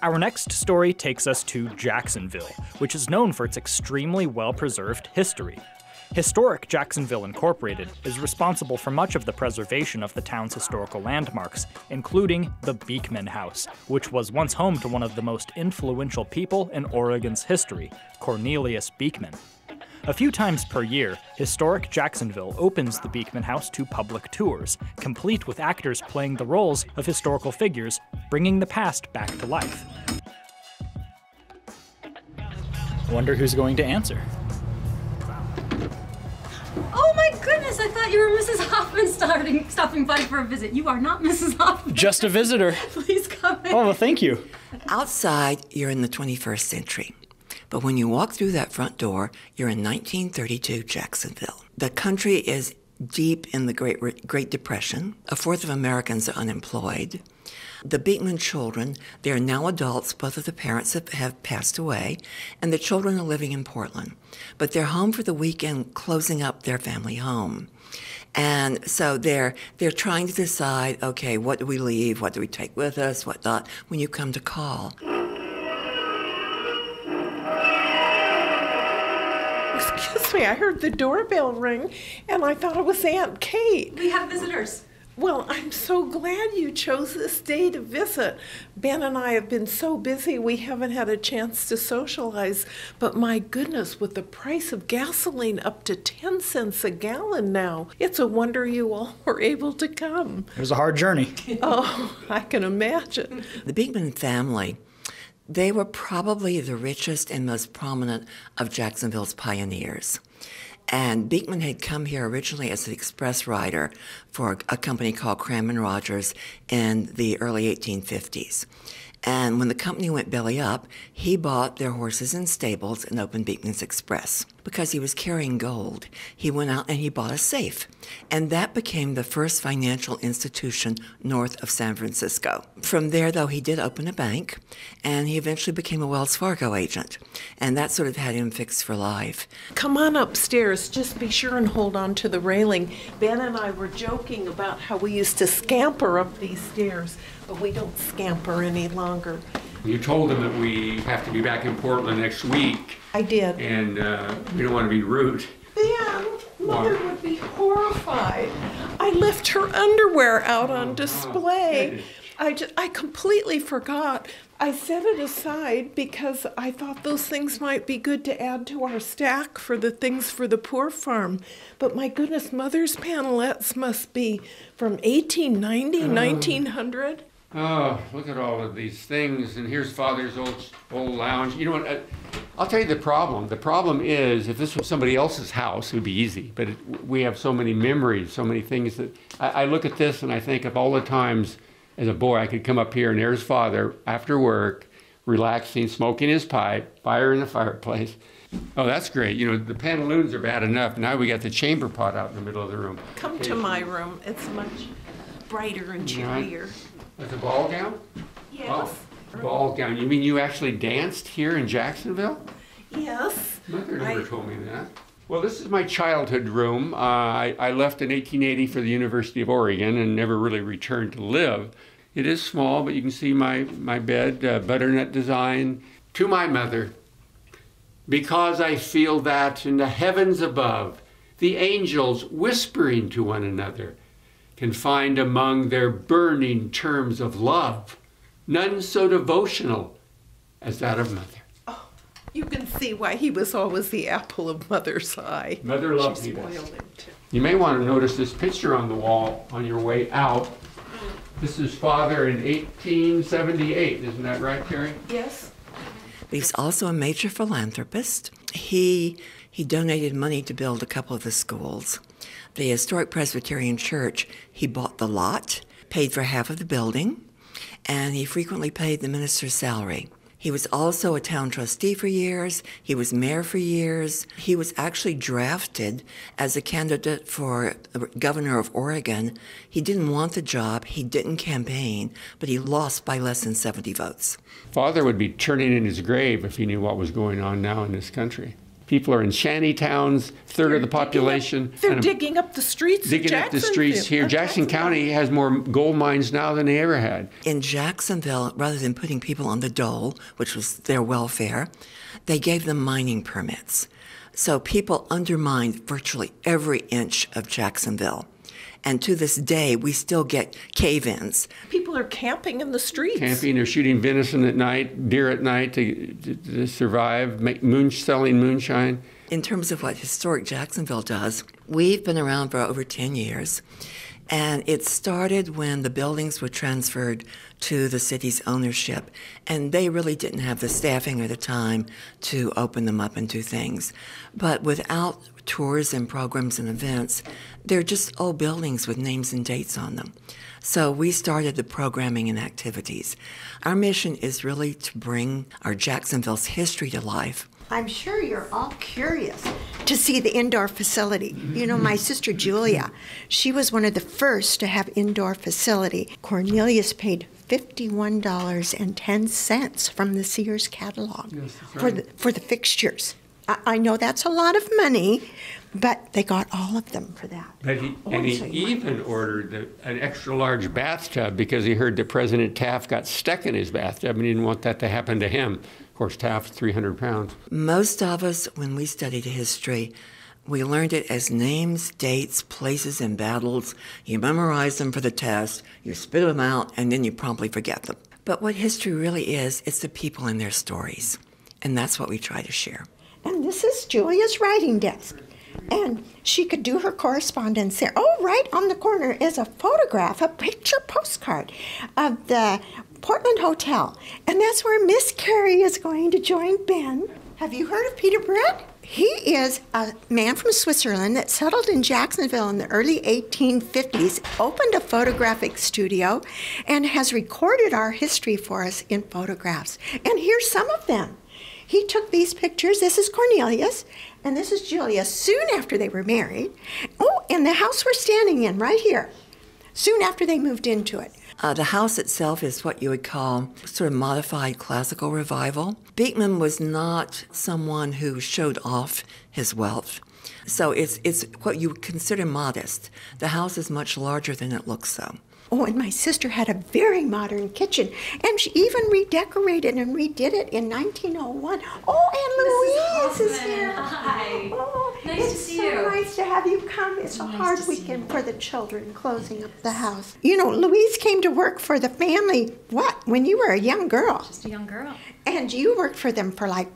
Our next story takes us to Jacksonville, which is known for its extremely well preserved history. Historic Jacksonville Incorporated is responsible for much of the preservation of the town's historical landmarks, including the Beekman House, which was once home to one of the most influential people in Oregon's history, Cornelius Beekman. A few times per year, Historic Jacksonville opens the Beekman House to public tours, complete with actors playing the roles of historical figures, bringing the past back to life. Wonder who's going to answer. Oh my goodness, I thought you were Mrs. Hoffman starting, stopping by for a visit. You are not Mrs. Hoffman. Just a visitor. Please come in. Oh, well, thank you. Outside, you're in the 21st century. But when you walk through that front door, you're in 1932 Jacksonville. The country is deep in the Great, Great Depression. A fourth of Americans are unemployed. The Beekman children, they are now adults. Both of the parents have, have, passed away, and the children are living in Portland. But they're home for the weekend, closing up their family home. And so they're they're trying to decide, okay, what do we leave? What do we take with us? What not? When you come to call. Excuse me, I heard the doorbell ring and I thought it was Aunt Kate. We have visitors. Well, I'm so glad you chose this day to visit. Ben and I have been so busy we haven't had a chance to socialize. But my goodness, with the price of gasoline up to 10 cents a gallon now, it's a wonder you all were able to come. It was a hard journey. oh, I can imagine. The Beekman family they were probably the richest and most prominent of Jacksonville's pioneers. And Beekman had come here originally as an express rider for a company called Cram and Rogers in the early 1850s. And when the company went belly up, he bought their horses and stables and opened Beekman's Express. Because he was carrying gold, he went out and he bought a safe. And that became the first financial institution north of San Francisco. From there, though, he did open a bank, and he eventually became a Wells Fargo agent. And that sort of had him fixed for life. Come on upstairs. Just be sure and hold on to the railing. Ben and I were joking about how we used to scamper up these stairs but we don't scamper any longer. You told them that we have to be back in Portland next week. I did. And uh, we don't want to be rude. Ben, Mother would be horrified. I left her underwear out on display. I, just, I completely forgot. I set it aside because I thought those things might be good to add to our stack for the things for the poor farm. But my goodness, Mother's pantalettes must be from 1890, uh, 1900. Oh, look at all of these things. And here's Father's old old lounge. You know what? I'll tell you the problem. The problem is if this was somebody else's house, it would be easy. But it, we have so many memories, so many things that I, I, look at this and I think of all the times as a boy I could come up here and there's Father after work, relaxing, smoking his pipe, fire in the fireplace. Oh, that's great. You know, the pantaloons are bad enough. Now we got the chamber pot out in the middle of the room. Come to my room. It's much brighter and cheerier. With a ball gown? Yes. Oh, ball gown. You mean you actually danced here in Jacksonville? Yes. Mother never I... told me that. Well, this is my childhood room. Uh, I, I left in 1880 for the University of Oregon and never really returned to live. It is small, but you can see my, my bed, uh, butternut design. To my mother, because I feel that in the heavens above, the angels whispering to one another, can find among their burning terms of love none so devotional as that of mother. Oh, you can see why he was always the apple of mother's eye. Mother loved me best. You may want to notice this picture on the wall on your way out. This is father in 1878, isn't that right, Terry? Yes. He's also a major philanthropist. He he donated money to build a couple of the schools. The Historic Presbyterian Church, he bought the lot, paid for half of the building, and he frequently paid the minister's salary. He was also a town trustee for years. He was mayor for years. He was actually drafted as a candidate for governor of Oregon. He didn't want the job. He didn't campaign, but he lost by less than 70 votes. Father would be turning in his grave if he knew what was going on now in this country. People are in shanty towns, third of the population. They're and digging up the streets. digging up the streets here. of Jackson County has more gold mines now than they ever had. In Jacksonville, rather than putting people on the dole, which was their welfare, they gave them mining permits. So people undermined virtually every inch of Jacksonville. And to this day, we still get cave ins. People are camping in the streets. Camping or shooting venison at night, deer at night to, to, to survive, make moon, selling moonshine. In terms of what Historic Jacksonville does, we've been around for over 10 years. And it started when the buildings were transferred to the city's ownership. And they really didn't have the staffing or the time to open them up and do things. But without tours and programs and events, they're just old buildings with names and dates on them. So we started the programming and activities. Our mission is really to bring our Jacksonville's history to life. I'm sure you're all curious to see the indoor facility. You know, my sister Julia, she was one of the first to have indoor facility. Cornelius paid $51.10 from the Sears catalog for the for the fixtures. I, I know that's a lot of money, but they got all of them for that. But he, Oh, and he even ordered the, an extra large bathtub because he heard that President Taft got stuck in his bathtub and he didn't want that to happen to him. Of course, Taft's 300 pounds. Most of us, when we studied history, we learned it as names, dates, places, and battles. You memorize them for the test, you spit them out, and then you promptly forget them. But what history really is, it's the people and their stories. And that's what we try to share. And this is Julia's writing desk. And she could do her correspondence there. Oh, right on the corner is a photograph, a picture postcard of the Portland Hotel. And that's where Miss Carrie is going to join Ben. Have you heard of Peter Britt? He is a man from Switzerland that settled in Jacksonville in the early 1850s, opened a photographic studio, and has recorded our history for us in photographs. And here's some of them. He took these pictures. This is Cornelius, and this is Julia soon after they were married. Oh, and the house we're standing in right here, soon after they moved into it. Uh, the house itself is what you would call sort of modified classical revival. Beekman was not someone who showed off his wealth. So it's, it's what you would consider modest. The house is much larger than it looks so. Oh, and my sister had a very modern kitchen, and she even redecorated and redid it in 1901. Oh, and Louise is here. Hi. Oh, Nice to it's see so you. nice to have you come. It's a hard weekend for the children closing up the house. You know, Louise came to work for the family, what, when you were a young girl? Just a young girl. And you worked for them for like,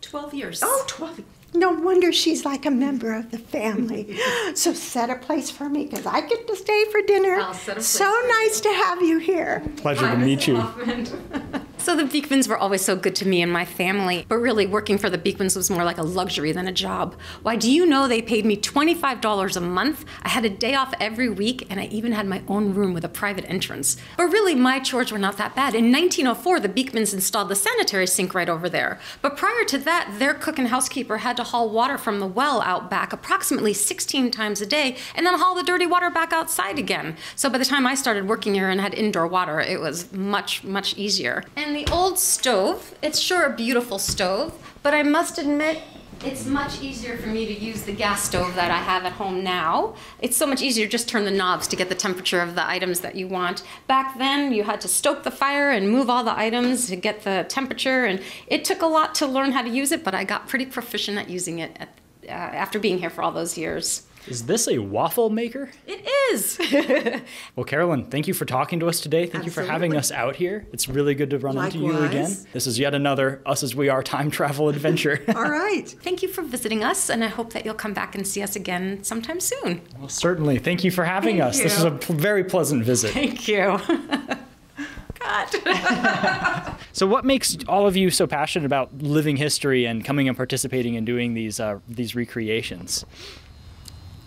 12 years. oh, 12. No wonder she's like a member of the family. so set a place for me because I get to stay for dinner. I'll set a place so for you. nice to have you here. Pleasure to meet you. So the Beekmans were always so good to me and my family, but really working for the Beekmans was more like a luxury than a job. Why do you know they paid me $25 a month? I had a day off every week and I even had my own room with a private entrance. But really my chores were not that bad. In 1904 the Beekmans installed the sanitary sink right over there. But prior to that their cook and housekeeper had to haul water from the well out back approximately 16 times a day and then haul the dirty water back outside again. So by the time I started working here and had indoor water, it was much, much easier. And the old stove, it's sure a beautiful stove, but I must admit, it's much easier for me to use the gas stove that I have at home now. It's so much easier just turn the knobs to get the temperature of the items that you want. Back then, you had to stoke the fire and move all the items to get the temperature, and it took a lot to learn how to use it, but I got pretty proficient at using it at, uh, after being here for all those years. Is this a waffle maker? It is. Well, Carolyn, thank you for talking to us today. Thank you for having us out here. It's really good to run into you again. This is yet another Us As We Are time travel adventure. All right. Thank you for visiting us, and I hope that you'll come back and see us again sometime soon. well, certainly. Thank you for having Thank us. This you. was a p- very pleasant visit. Thank you. God. So, what makes all of you so passionate about living history and coming and participating and doing these uh, these recreations?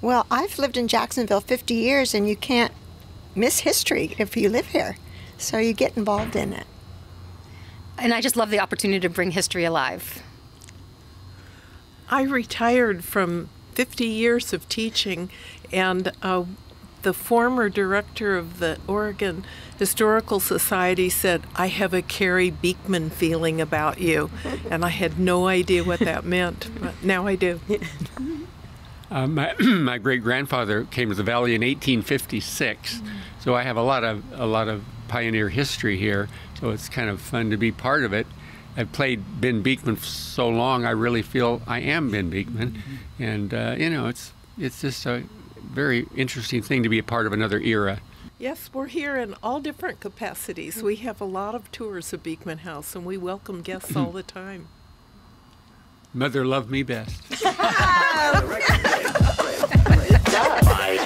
Well, I've lived in Jacksonville 50 years, and you can't miss history if you live here. So you get involved in it. and I just love the opportunity to bring history alive. I retired from 50 years of teaching, and uh, the former director of the Oregon Historical Society said, I have a Carrie Beekman feeling about you. And I had no idea what that meant, but now I do. Uh, my my great grandfather came to the valley in 1856, so I have a lot of a lot of pioneer history here. So it's kind of fun to be part of it. I've played Ben Beekman so long, I really feel I am Ben Beekman, and uh, you know it's it's just a very interesting thing to be a part of another era. Yes, we're here in all different capacities. We have a lot of tours of Beekman House, and we welcome guests all the time. Mother loved me best. My